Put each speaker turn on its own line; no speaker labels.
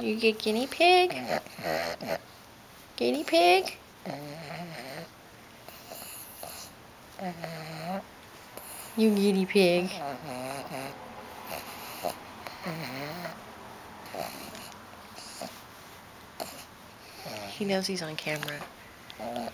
You get guinea pig? Guinea pig? You guinea pig. He knows he's on camera. Uh-uh.